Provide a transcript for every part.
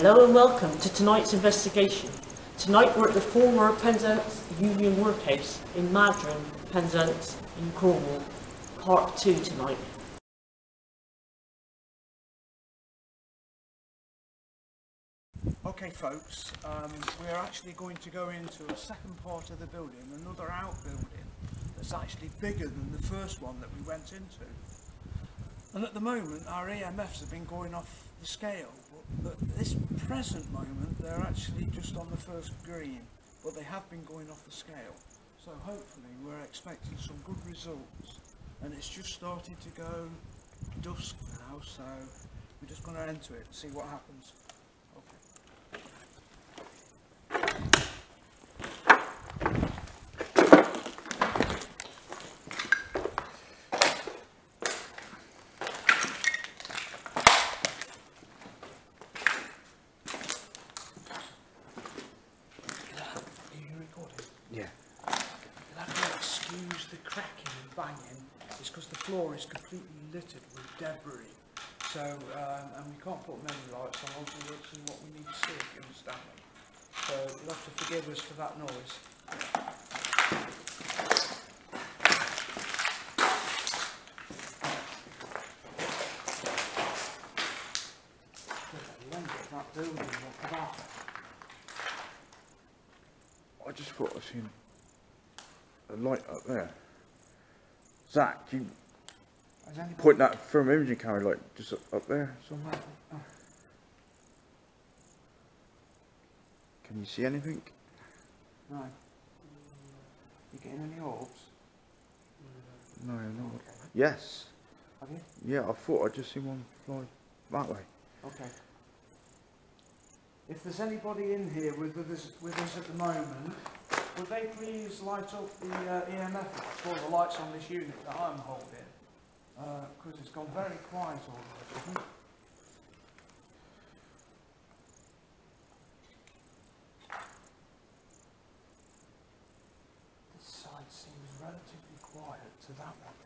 Hello and welcome to tonight's investigation. Tonight we're at the former Penzance Union Workhouse in Madron, Penzance in Cornwall. Part 2 tonight. Okay folks, um, we're actually going to go into a second part of the building, another outbuilding that's actually bigger than the first one that we went into. And at the moment our EMFs have been going off the scale, but this present moment they're actually just on the first green, but they have been going off the scale. So hopefully we're expecting some good results. And it's just started to go dusk now, so we're just going to enter it and see what happens. Okay. Are you recording? Yeah. You'll have to excuse the cracking and banging. It's because the floor is completely littered with debris. So, um, and we can't put many lights on we see what we need to see, if you understand me. So you'll have to forgive us for that noise. I just thought I seen a light up there. Zach, you point that film imaging camera like just up, there somewhere? Can you see anything? No. You getting any orbs? No, no. Okay. Yes. Have you? Yeah, I thought I just seen one fly that way. Okay. If there's anybody in here with us, with us at the moment, would they please light up the uh, EMF for the lights on this unit that I'm holding? Uh, because it's gone very quiet all of a sudden. This side seems relatively quiet to that one.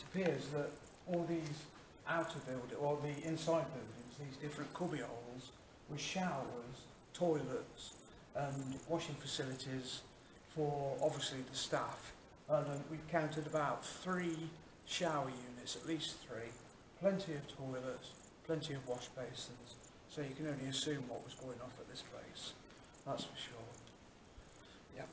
it appears that all these outer buildings, or the inside buildings, these different cubby holes, with showers, toilets, and washing facilities for obviously the staff. And um, we've counted about three shower units, at least three, plenty of toilets, plenty of wash basins. So you can only assume what was going off at this place. That's for sure. Yeah.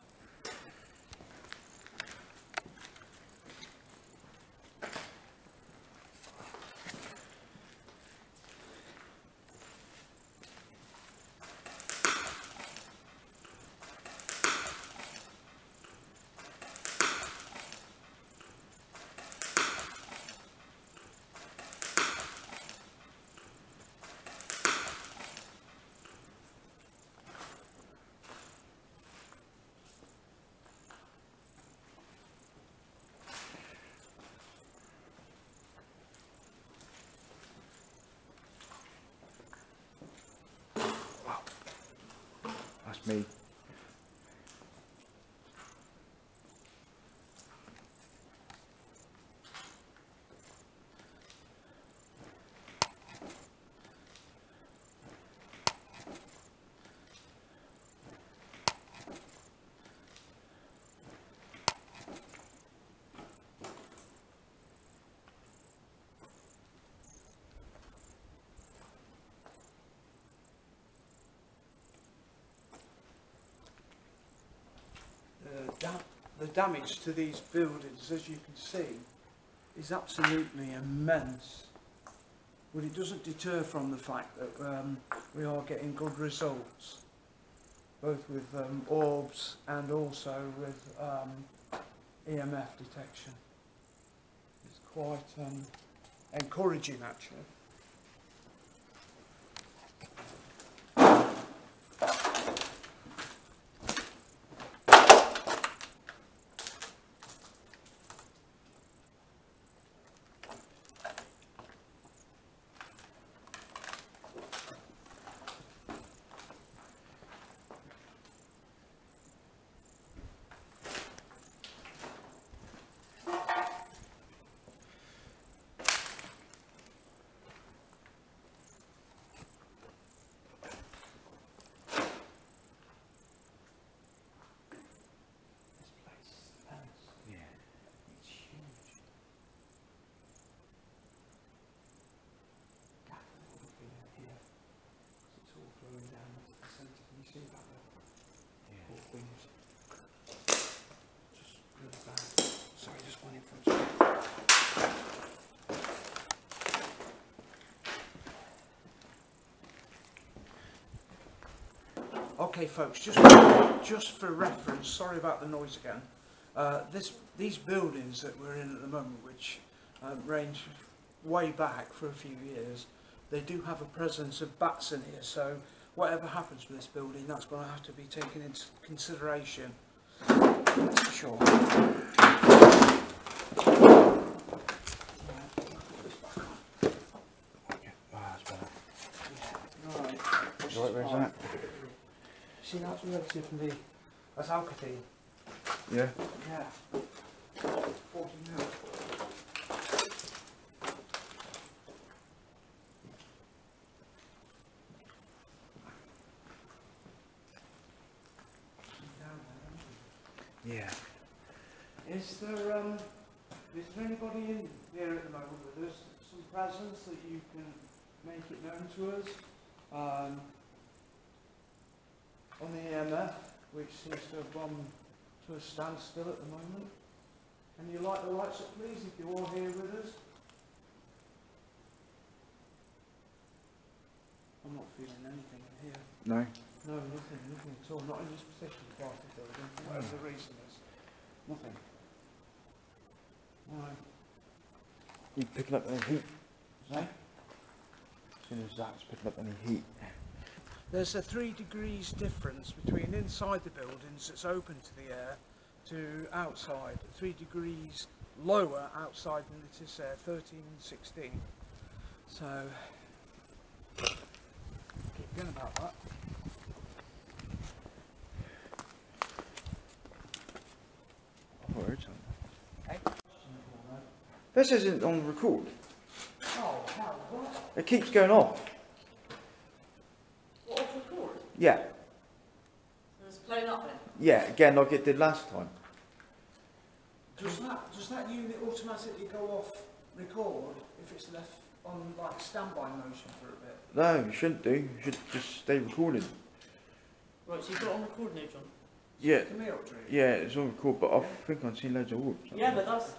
That's me. the, da- the damage to these buildings, as you can see, is absolutely immense. But it doesn't deter from the fact that um, we are getting good results, both with um, orbs and also with um, EMF detection. It's quite um, encouraging actually. This place is immense. Yeah. It's huge. Definitely would have been in here. 'cause it's all flowing down into the centre. Can you see that there? Yeah. Poor things. Just really bad. Sorry, just one in front of me. Okay, folks, just just for reference, sorry about the noise again. Uh, this these buildings that we're in at the moment, which um, range way back for a few years, they do have a presence of bats in here. So whatever happens with this building, that's going to have to be taken into consideration. That's for sure. Okay. Ah, that's better. Right. Right, where's that? See, that's relatively. That's Alkathene. Yeah. Yeah. 40 mil. Yeah. Is there um, is there anybody in here at the moment with us? Some presence that you can make it known to us? Um, on the EMF, which seems to have gone to a standstill at the moment. Can you light the lights up, please, if you're all here with us? I'm not feeling anything in here. No. No, nothing, nothing at all. Not in this particular part of the building, whatever the reason is. Nothing. No. You picking up any heat? No. As soon as that's picking up any heat. There's a three degrees difference between inside the buildings that's open to the air to outside. Three degrees lower outside than it is there, 13 and 16. So, keep going about that. I heard This isn't on record. Oh, hell, what? It keeps going off. What off record? Yeah. It's playing up then. Yeah, again like it did last time. Does that, does that unit automatically go off record if it's left on like standby motion for a bit? No, you shouldn't do. You should just stay recording. Right, so you've got it on record now, John. Yeah, The meal tree? yeah, it's on record, but I think I've seen loads of orbs. Yeah, but that's.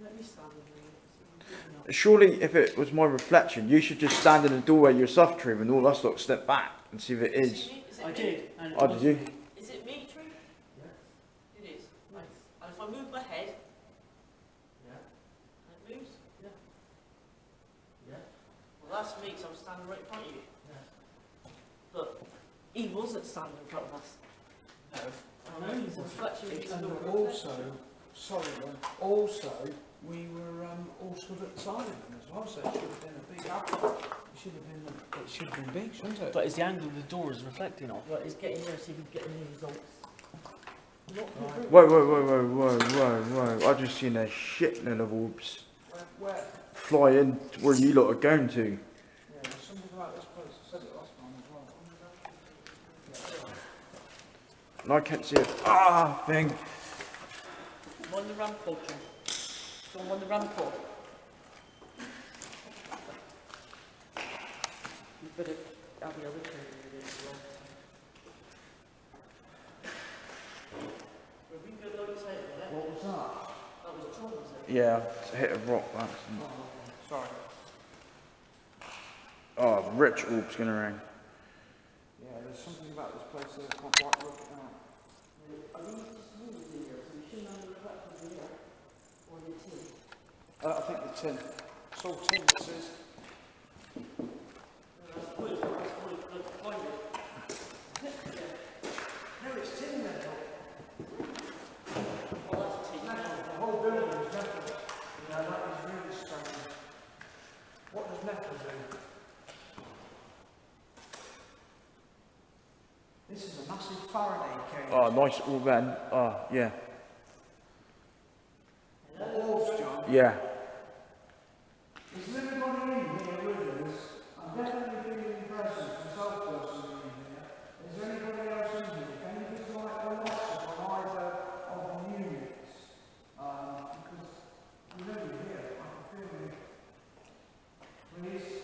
Let me stand in here. Surely, if it was my reflection, you should just stand in the doorway yourself, True, and all us lot step back and see if it Is is. it me? Is it I me? did. And Oh, did you? Is it me, Tree? Yeah. It is. Nice. And if I move my head, Yeah. it moves. Yeah. Yeah. Well, that's me, 'cause I'm standing right in front of you. Yeah. But he wasn't standing in front of us. No. I know he's a reflection. And he's still also, sorry, also, we were um, all stood at the side of them as well, so it should have been a big apple. It should have been, it should have been big, shouldn't it? But it's the angle of the door is reflecting off. Right, he's getting there, see if we can get any results. Not Right. Whoa, whoa, whoa, whoa, whoa, whoa, whoa. I've just seen a shitload of orbs Where, where, fly in to where you lot are going to. yeah, there's something about this place, I said it last time as well. And I can't see it. Ah, thing. I'm on the rampart, John. So I'm on the rampart. You better have the other two with it as well. Well, we can go down inside there. What was that? That was a was it? Yeah, it's a hit of rock by. Oh, sorry. Oh, rich orb's gonna ring. Yeah, there's something about this place that I can't quite work it out. I mean, it's moving in here, so we shouldn't have I think the tin. It's all tin, this Uh, is. No, it's tin there, The whole building is metal. Yeah, that is really strange. What does metal do? This is a massive Faraday cage. Ah, oh, nice old man. Oh, yeah. Wolves, John. Yeah. Is everybody in here with us? I'm definitely feeling the presence myself personally in here. Is there anybody else in here? Can you just light the lights up on either of the units? Um, because you know you're here. I can feel you. Please.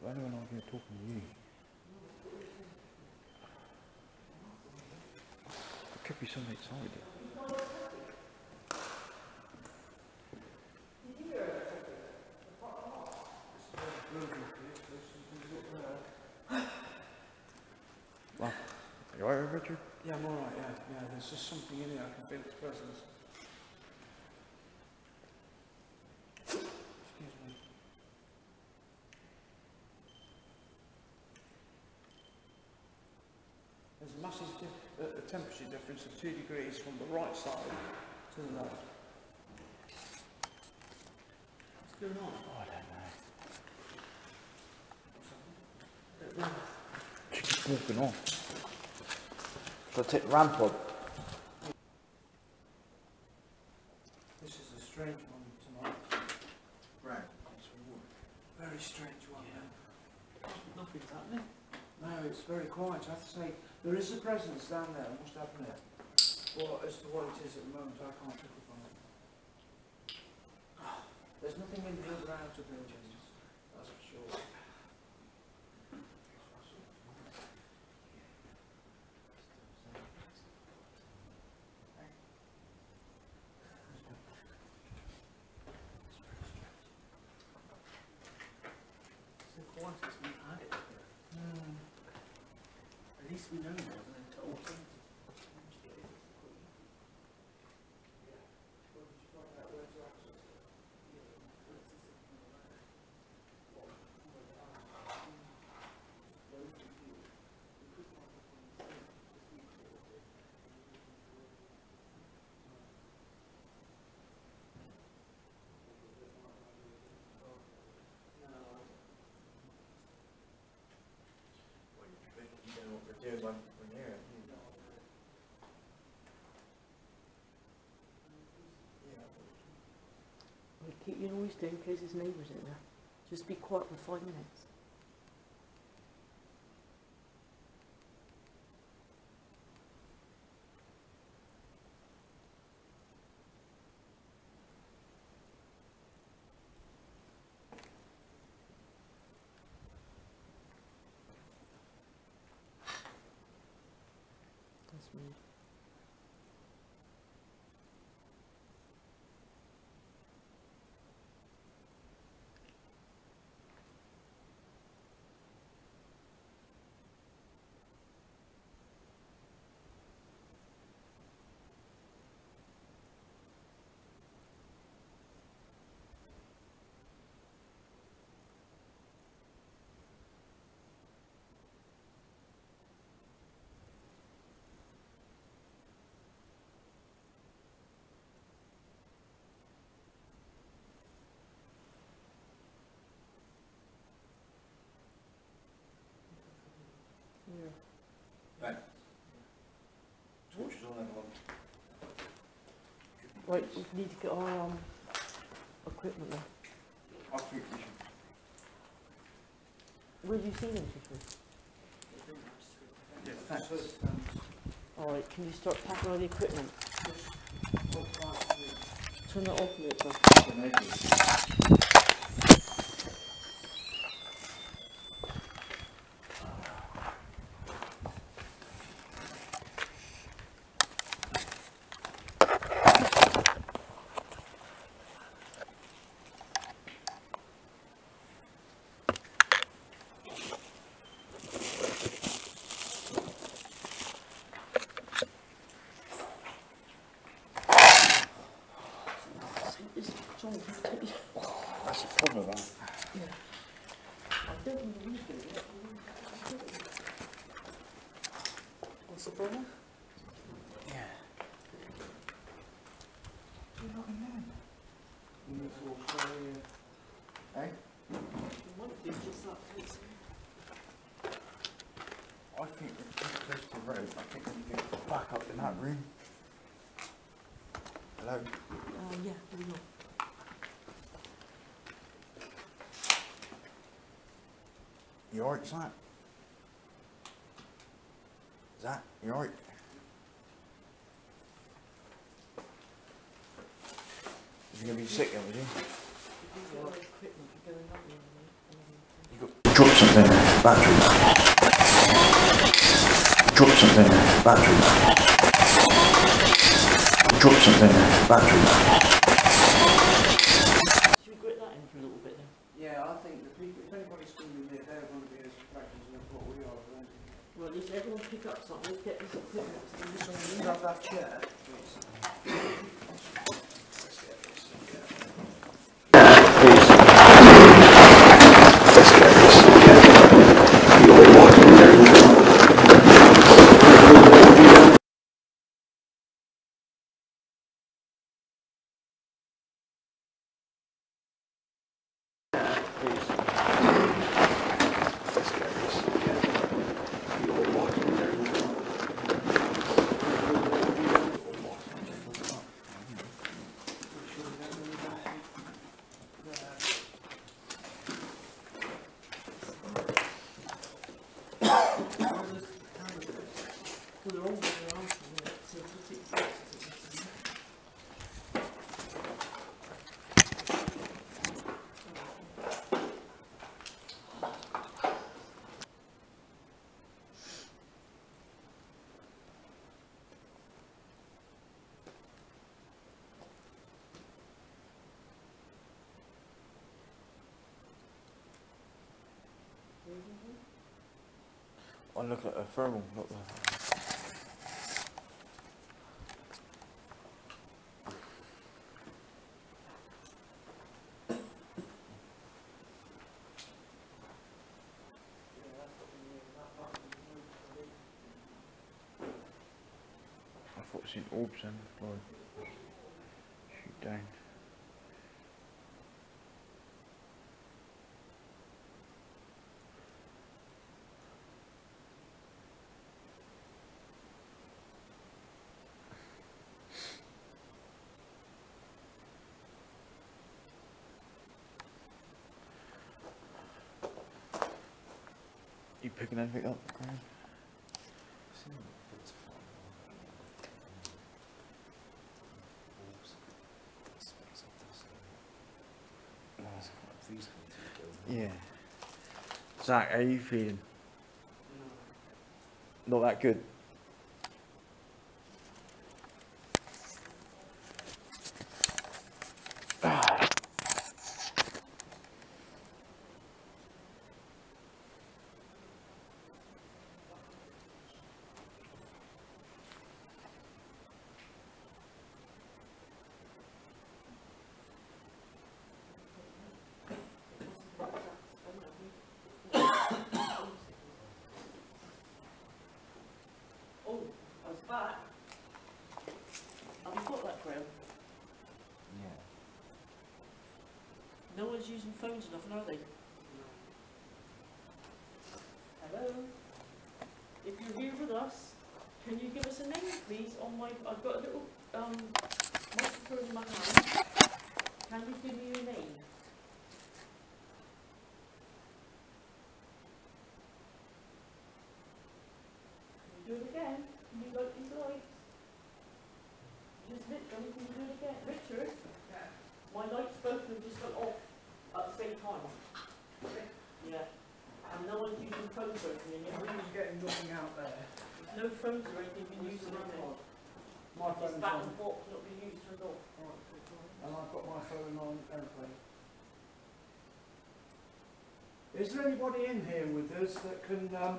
Why do I not hear talking to you? There could be something outside. Wow. You alright, Richard? Yeah, I'm alright, yeah, yeah. There's just something in here. I can feel its presence. Excuse me. There's a massive dif- uh, temperature difference of two degrees from the right side to the left. What's going on? Oh, I don't know. She keeps walking off. Shall I take the ramp up? This is a strange one tonight. Right. Very strange one. Nothing's happening. No, it's very quiet. I have to say, there is a presence down there, I must admit. Well, as to what it is at the moment, I can't pick up on it. There's nothing in the other outer buildings, that's for sure. It's quietest we've had it. At least we know now than to alternative. Well, keep your noise down in there's neighbours in there. Just be quiet for five minutes. That's weird. Yeah. Torches on that one. Right, we need to get our um, equipment there. I think we should. Where have you seen them? Yeah, thanks. um, Alright, can you start packing all the equipment? oh, right. Turn that off, bro. problem with that. I don't know who's doing it. What's the problem? Yeah. You're not in there. Eh? It might be just that place. I think we're too close to the road. I think we can get back up that room. Hello? Uh, yeah, we will. You alright, Zach? Zach, you alright? Is he gonna be sick was he? You got drop something, battery. Drop something, battery. Drop something, battery. Should we grit that in for a little bit then? Yeah, I think the people, if anybody's going to be there, they're going to be as practicing as what we are. Well, at least everyone pick up something, let's get this equipment you have that chair. Let's get this. Yeah. Well, they're all going around from there, so we'll take photos of this. I look at a thermal. Look there. I thought I seen orbs before shoot down. You picking anything up, Graham? Yeah. Zach, how are you feeling? Not that good. Oh, I was back. Have you got that, Graham? Yeah. No Hello? If you're here with us, can you give us a name, please, on my, I've got a little, um, microphone in my hand. Can you give me your name? Can you do it again? Can you go these lights? Just literally, can you do it again? Richard? My lights both of them just went off at the same time. Yeah. And no one's using phones or anything, yeah? Who's getting nothing out there? There's no phones or anything being used or anything. My It's phone's back on. and forth, not being used at all. and I've got my phone on airplane. Is there anybody in here with us that can um,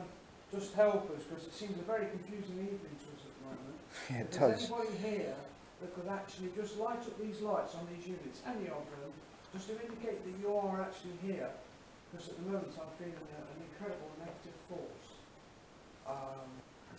just help us? Because it seems a very confusing evening to us at the moment. Yeah, If it there's does. anybody here that could actually just light up these lights on these units, any of them, just to indicate that you are actually here, because at the moment I'm feeling a- an incredible negative force. Um,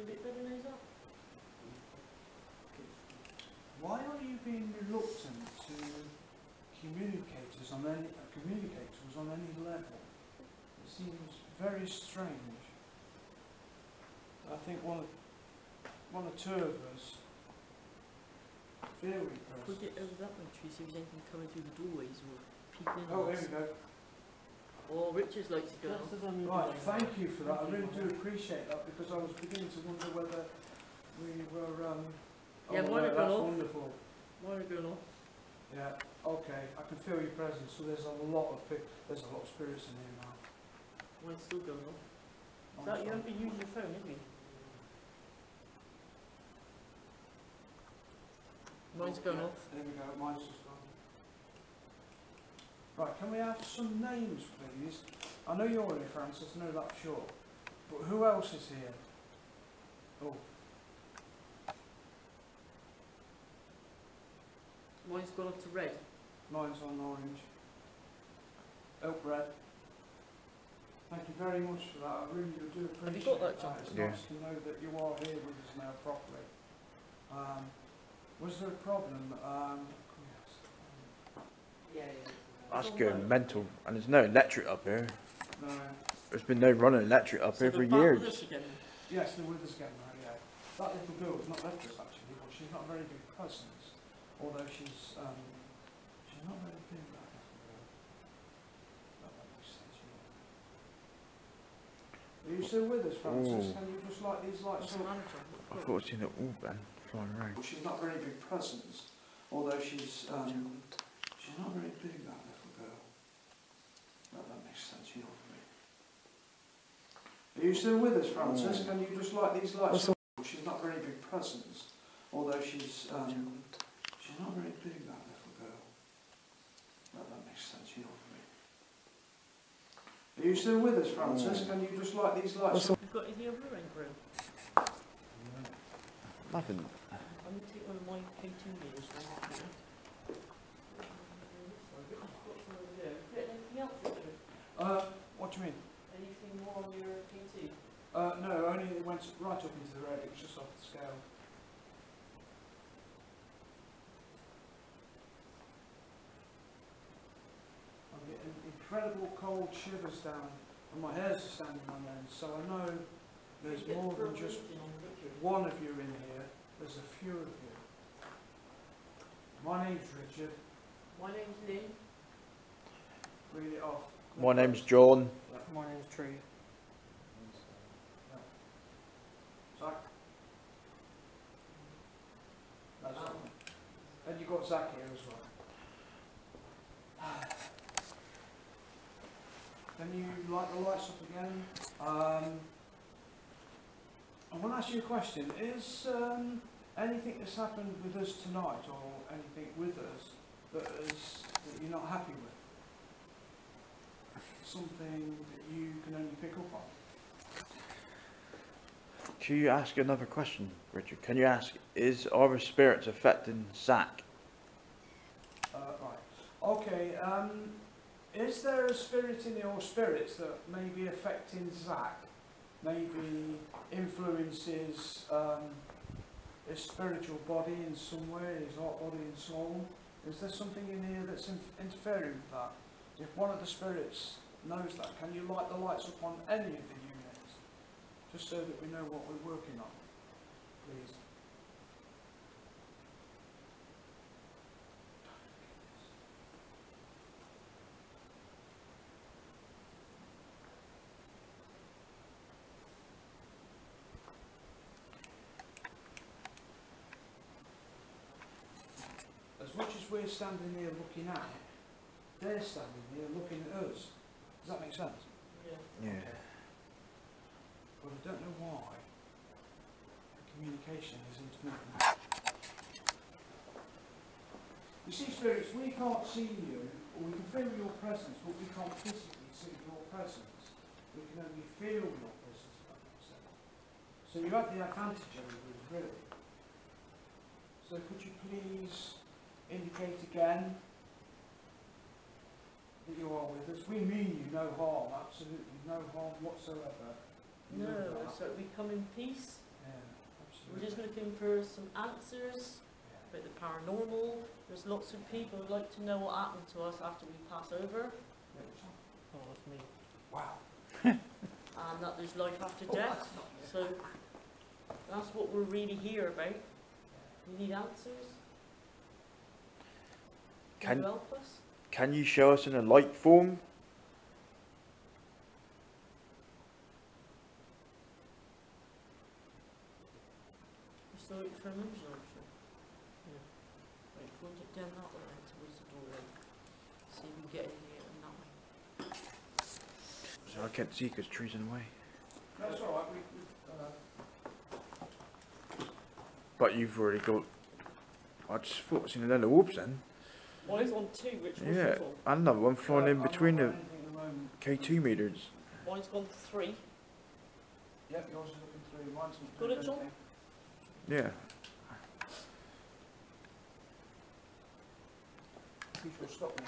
You a bit better now, Zach? why are you being reluctant to communicate us on any, uh, communicate to us on any level? It seems very strange. I think one of, one or two of us feel we Could impressed. get over that one, Tracy, if there's anything coming through the doorways or peeping in. Oh, on here we go. Oh, Richard's likes to go. Right, thank you for that. I really do appreciate that because I was beginning to wonder whether we were. Um, Yeah, oh, mine no, have gone that's off. wonderful. Mine are going off. Yeah. Okay, I can feel your presence. So there's a lot of there's a lot of spirits in here now. Mine's still going off. I'm Zach, you haven't been using your phone, have you? Mine's going Yeah, off. There we go. Mine's just gone. Right, can we have some names, please? I know you're here, Francis. I know that for sure. But who else is here? Oh, Mine's gone up to red. Mine's on orange. Oh, red. Thank you very much for that. I really do appreciate Have you got that, that. John? It's Yeah. nice to know that you are here with us now properly. Um, was there a problem? Um, yes. Yeah, yeah. That's going mental. And there's no electric up here. No. There's been no running electric up So here for they're back with years. Yes, they're with us again now, yeah. That little girl's not left us actually, but she's not a very big presence. Although she's, um, she's not very big, that little girl. That that makes sense, yeah. Are you still with us, Francis? Ooh. Can you just light these lights What's up? I thought I'd seen it all then flying around. She's not a very big presence, although she's um, she's not very big. That little girl. That, that makes sense, you know what I mean. Are you still with us, Francis? Mm. Can you just light these lights What's up? She's not a very big presence, although she's um, she's not very big. That little girl. That, that makes sense, you know what I mean. Are you still with us, Francis? Mm. Can you just light these lights up? You've got any other ring for him? Nothing. I'm going to take one of my K2 meters from that now. Anything else, Uh, what do you mean? Anything more on your K2? Uh, no, only it went right up into the red. It was just off the scale. I'm getting incredible cold shivers down, and my hairs are standing on end. So I know there's more than just reading on Richard. one of you in here. There's a few of you. My name's Richard. My name's Lynn. Read it off. My name's John. My name's Tree. Zach. That's all. And you've got Zach here as well. Can you light the lights up again? Um, I want to ask you a question. Is um, anything that's happened with us tonight or anything with us that, is, that you're not happy with? Something that you can only pick up on? Can you ask another question, Richard? Can you ask, is our spirits affecting Zach? Uh, right. Okay. Um, is there a spirit in your spirits that may be affecting Zach? Maybe influences um, his spiritual body in some way, his heart, body, and soul. Is there something in here that's in- interfering with that? If one of the spirits knows that. Can you light the lights upon any of the units? Just so that we know what we're working on, please. As much as we're standing here looking at it, they're standing here looking at us. Does that make sense? Yeah. Yeah. But I don't know why the communication is intermittent. You see, spirits, we can't see you, or we can feel your presence, but we can't physically see your presence. We can only feel your presence, if that makes sense. So you have the advantage over us, really. So could you please indicate again that you are with us? We mean you no harm, absolutely no harm whatsoever. You No, so we come in peace. Yeah, absolutely. We're just looking for some answers Yeah. about the paranormal. There's lots of people who'd like to know what happened to us after we pass over. Yeah. Oh, that's me. Wow. And that there's life after Oh, death. that's. So that's what we're really here about. We need answers. Can you Can- help us? Can you show us in a light form? You it from observation. Yeah. Right, point it down that way towards the doorway. See if can get in here and that way. So I can't see because trees in the way. That's all right. We, we, uh, But you've already got. I just thought I'd seen a another orbs then. One is on two, which one's Yeah, this one? and another one falling uh, in between not the got anything at the. K2 meters. One's gone three. Yep, yours is looking through. Mine's not Got doing it, John? Yeah. You shall stop me.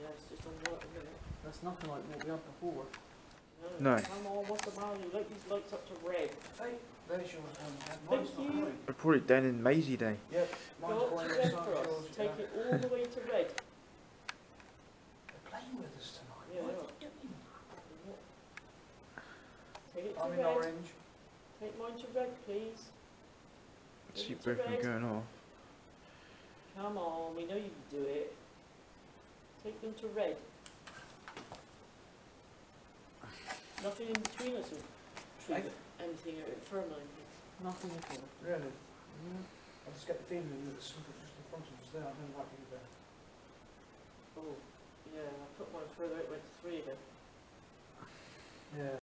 Yeah, it's just on work a minute. That's nothing like what we had before. No. Come on, what's the matter? You like these lights up to red. Hey, there's yours. Um, Thank mine's not you. going. We're probably down in Maisie Day. Yep, Go up to red for us. Take it all the way to red. They're playing with us tonight. Yeah, What they are are. they doing? Take it to I'm in orange. Take mine to red, please. See Take it to both of them going off. Come on, we know you can do it. Take them to red. Nothing in between us will trigger anything or inferno. Nothing at all. Really? Mm-hmm. I just get the feeling that there's something just in front of us there. I don't like it there. Oh, yeah, I put one further it went to three again. Yeah.